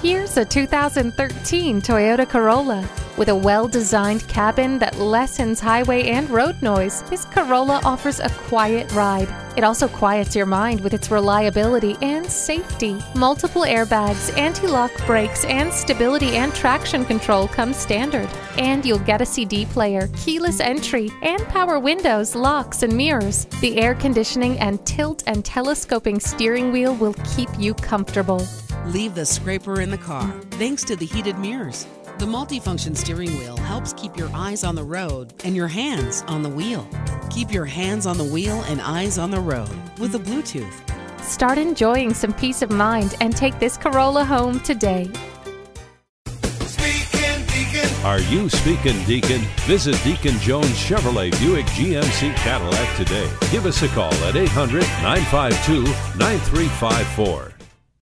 Here's a 2013 Toyota Corolla. With a well-designed cabin that lessens highway and road noise, this Corolla offers a quiet ride. It also quiets your mind with its reliability and safety. Multiple airbags, anti-lock brakes, and stability and traction control come standard. And you'll get a CD player, keyless entry, and power windows, locks, and mirrors. The air conditioning and tilt and telescoping steering wheel will keep you comfortable. Leave the scraper in the car thanks to the heated mirrors. The multifunction steering wheel helps keep your eyes on the road and your hands on the wheel. Keep your hands on the wheel and eyes on the road with the Bluetooth. Start enjoying some peace of mind and take this Corolla home today. Are you speaking Deacon? Visit Deacon Jones Chevrolet Buick GMC Cadillac today. Give us a call at 800 952 9354.